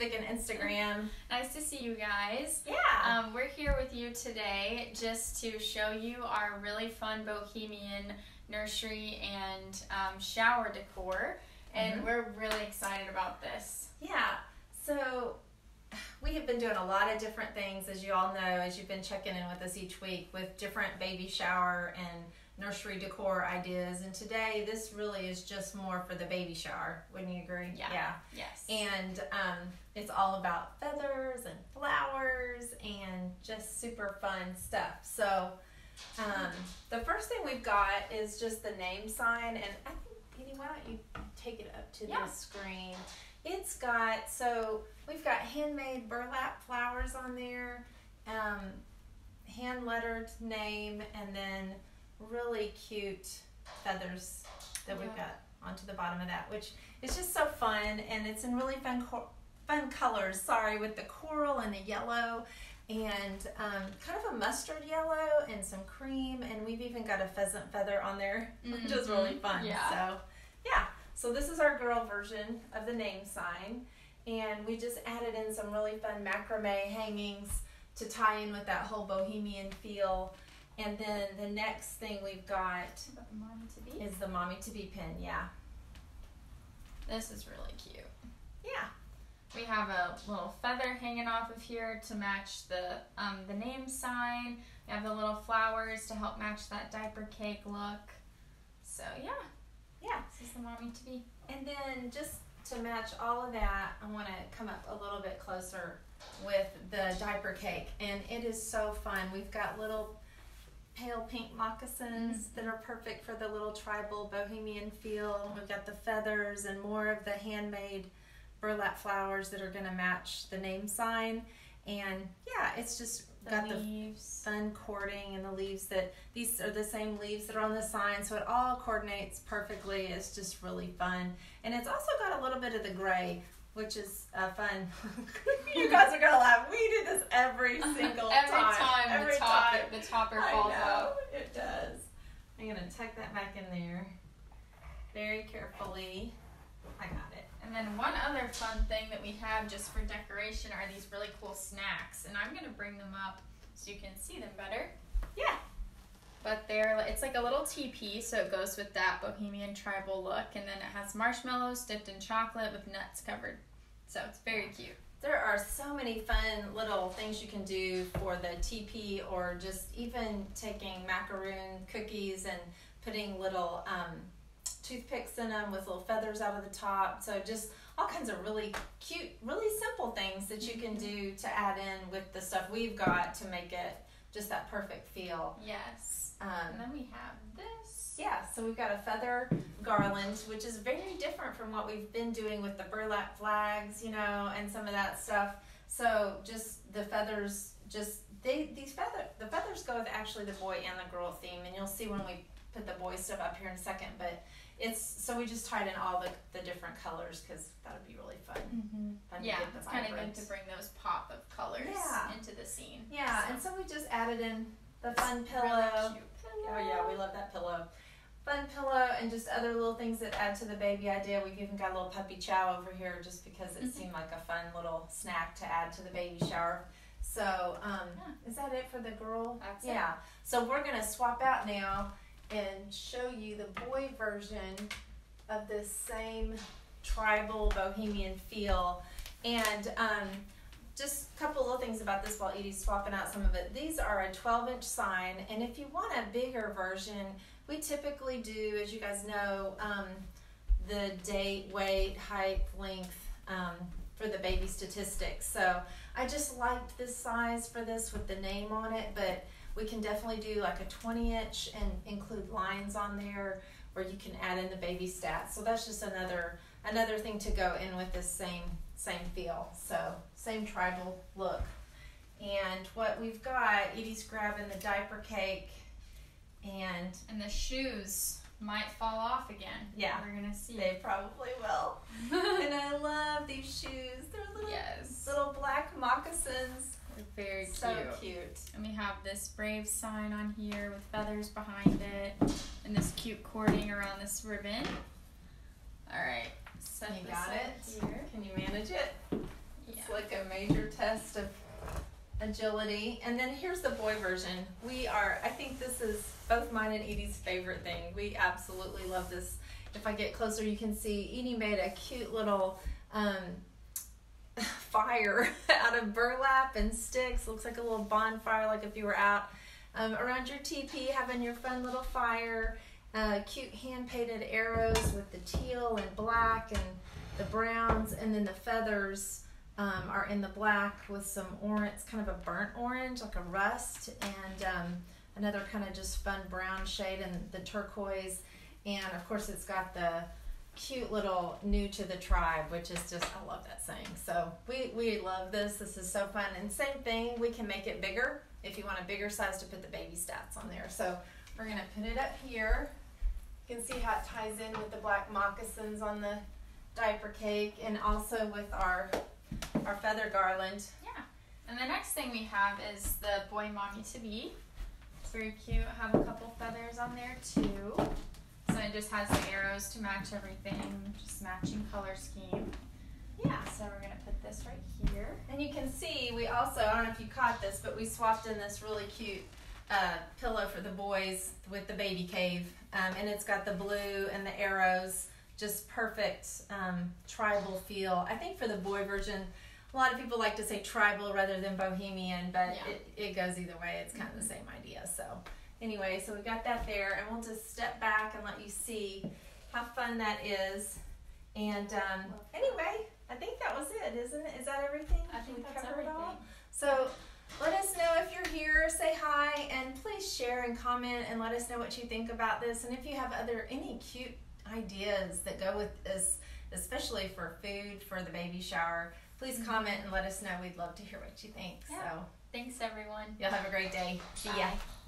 Facebook and Instagram. Nice to see you guys. Yeah. Um, we're here with you today just to show you our really fun bohemian nursery and um, shower decor. And Mhm. we're really excited about this. Yeah. So we have been doing a lot of different things, as you all know, as you've been checking in with us each week with different baby shower and nursery decor ideas. And today, this really is just more for the baby shower. Wouldn't you agree? Yeah. Yeah. Yes. And um, it's all about feathers and flowers and just super fun stuff. So um, the first thing we've got is just the name sign. And I think, Edie, why don't you take it up to Yeah. the screen? It's got, so we've got handmade burlap flowers on there, um, hand lettered name, and then really cute feathers that we've got onto the bottom of that, which is just so fun. And it's in really fun, fun colors. Sorry, with the coral and the yellow. And um, kind of a mustard yellow and some cream, and we've even got a pheasant feather on there, which is really Mhm. fun. Yeah. So, yeah. So this is our girl version of the name sign, and we just added in some really fun macrame hangings to tie in with that whole bohemian feel. And then the next thing we've got About the mom to be. is the mommy to be pin. Yeah, This is really cute. yeah, We have a little feather hanging off of here to match the um, the name sign. We have the little flowers to help match that diaper cake look. So yeah, yeah. this is the mommy to be. And then just to match all of that, I want to come up a little bit closer with the diaper cake. And it is so fun. We've got little pale pink moccasins mm-hmm. that are perfect for the little tribal bohemian feel. We've got the feathers and more of the handmade burlap flowers that are going to match the name sign. And yeah, it's just The got the leaves. fun cording and the leaves that these are the same leaves that are on the sign so it all coordinates perfectly it's just really fun and it's also got a little bit of the gray which is uh, fun you guys are gonna laugh. We do this every single every time. time, every the time. the topper falls out. it does. I'm gonna tuck that back in there very carefully. I got it. And then one other fun thing that we have just for decoration are these really cool snacks, and I'm gonna bring them up so you can see them better. yeah But they're it's like a little teepee, so it goes with that bohemian tribal look, and then it has marshmallows dipped in chocolate with nuts covered. So it's very cute. There are so many fun little things you can do for the teepee, or just even taking macaroon cookies and putting little um, toothpicks in them with little feathers out of the top. So just all kinds of really cute, really simple things that you can do to add in with the stuff we've got to make it just that perfect feel. Yes. Um, And then we have this. yeah, so we've got a feather garland, which is very different from what we've been doing with the burlap flags, you know, and some of that stuff. So just the feathers, just they these feather the feathers go with actually the boy and the girl theme, and you'll see when we put the boy stuff up here in a second. But it's so we just tied in all the the different colors because that would be really fun. Mm-hmm. fun to Yeah, get the it's kind of good to bring those pop of colors Yeah. into the scene. Yeah, So- and so we just added in the fun pillow. Really cute pillow. Oh yeah, we love that pillow. Fun pillow and just other little things that add to the baby idea. We've even got a little puppy chow over here just because it Mhm. seemed like a fun little snack to add to the baby shower. So, um, Yeah. is that it for the girl? That's it. yeah. So we're gonna swap out now and show you the boy version of this same tribal bohemian feel. And um, just a couple little things about this while Edie's swapping out some of it. These are a 12 inch sign, and if you want a bigger version, we typically do, as you guys know, um, the date, weight, height, length um, for the baby statistics. So I just liked this size for this with the name on it, but we can definitely do like a 20 inch and include lines on there where you can add in the baby stats. So that's just another another thing to go in with this same same feel. So same tribal look. And what we've got, Edie's grabbing the diaper cake and And the shoes might fall off again. Yeah. We're gonna see. they probably will. and I love these shoes. They're little yes. little black moccasins. Very cute. So cute. And we have this brave sign on here with feathers behind it, and this cute cording around this ribbon. All right, set You got it? here. Can you manage it? It's like a major test of agility. And then here's the boy version. We are, I think this is both mine and Edie's favorite thing. We absolutely love this. If I get closer, you can see Edie made a cute little um, fire out of burlap and sticks. Looks like a little bonfire, like if you were out um, around your teepee having your fun little fire. Uh, cute hand painted arrows with the teal and black and the browns, and then the feathers um, are in the black with some orange, kind of a burnt orange, like a rust, and um, another kind of just fun brown shade, and the turquoise. And of course, it's got the cute little new to the tribe, which is just, I love that saying. So we, we love this. This is so fun. And same thing, we can make it bigger if you want a bigger size to put the baby stats on there. So we're going to put it up here. You can see how it ties in with the black moccasins on the diaper cake and also with our our feather garland. Yeah. And the next thing we have is the boy mommy to be. It's very cute. Have a couple feathers on there too. So it just has the arrows to match everything, just matching color scheme. Yeah, so we're gonna put this right here. And you can see we also, I don't know if you caught this, but we swapped in this really cute uh, pillow for the boys with the baby cave. Um, and it's got the blue and the arrows, just perfect um, tribal feel. I think for the boy version, a lot of people like to say tribal rather than bohemian, but Yeah. it, it goes either way. It's kind of the same idea. So, anyway, so we've got that there, and we'll just step back and let you see how fun that is. And um, anyway, I think that was it, isn't it? Is that everything? I think we that's covered everything. all? So let us know if you're here, say hi, and please share and comment and let us know what you think about this. And if you have other any cute ideas that go with this, especially for food for the baby shower, please comment and let us know. We'd love to hear what you think. Yeah. So Thanks everyone. you'll have a great day. See ya. Bye.